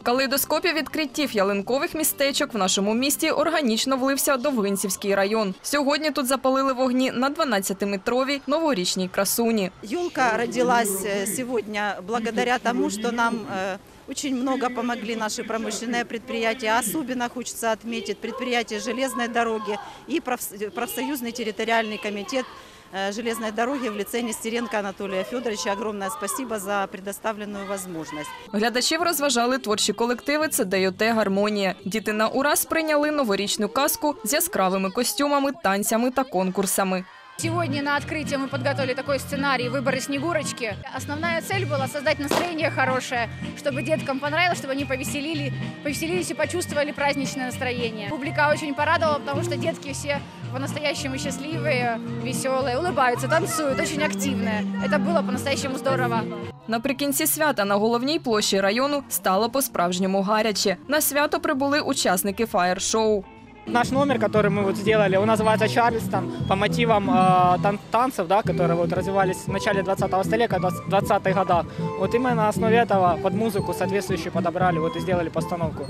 В калейдоскопі відкриттів ялинкових містечок в нашому місті органічно влився Довгинцівський район. Сьогодні тут запалили вогні на 12-метровій новорічній красуні. Юлка родилась э, сегодня благодаря тому, что нам э, очень много помогли наши промышленные предприятия. Особенно хочется отметить предприятие железной дороги и профс- профсоюзный территориальный комитет э, железной дороги в лице Нестеренко Анатолия Федоровича. Огромное спасибо за предоставленную возможность. Глядачів розважали творчі колективи ЦДЮТ «Гармонія». Діти на ураз прийняли новорічну казку з яскравими костюмами, танцями та конкурсами. Сегодня на открытие мы подготовили такой сценарий выборы Снегурочки. Основная цель была создать настроение хорошее, чтобы деткам понравилось, чтобы они повеселили, повеселились и почувствовали праздничное настроение. Публика очень порадовала, потому что детки все по-настоящему счастливые, веселые, улыбаются, танцуют, очень активные. Это было по-настоящему здорово. Наприкінці свята на головній площі району стало по-справжньому гаряче. На свято прибули учасники фаєр-шоу. Наш номер, который мы вот сделали, он называется Чарльстон по мотивам э, тан- танцев, да, которые вот развивались в начале 20-го столетия, 20-х годах. Вот именно на основе этого под музыку соответствующую подобрали вот и сделали постановку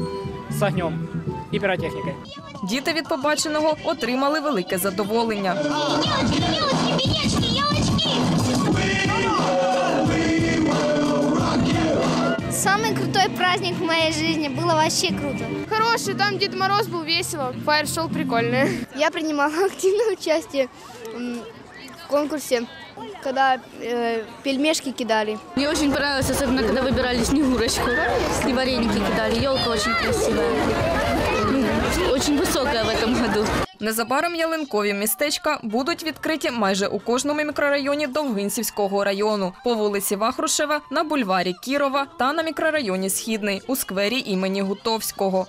с огнем и пиротехникой. Діти від побаченого отримали велике задоволення. Самый крутой праздник в моей жизни. Было вообще круто. Хороший, там Дед Мороз был весело, фаер-шоу прикольное. Я принимала активное участие м, в конкурсе, когда э, пельмешки кидали. Мне очень понравилось, особенно когда выбирали Снегурочку и вареники кидали. Елка очень красивая. году. Незабаром ялинкові містечка будуть відкриті майже у кожному мікрорайоні Довгинцівського району, по вулиці Вахрушева, на бульварі Кірова та на мікрорайоні Східний у сквері імені Гутовського.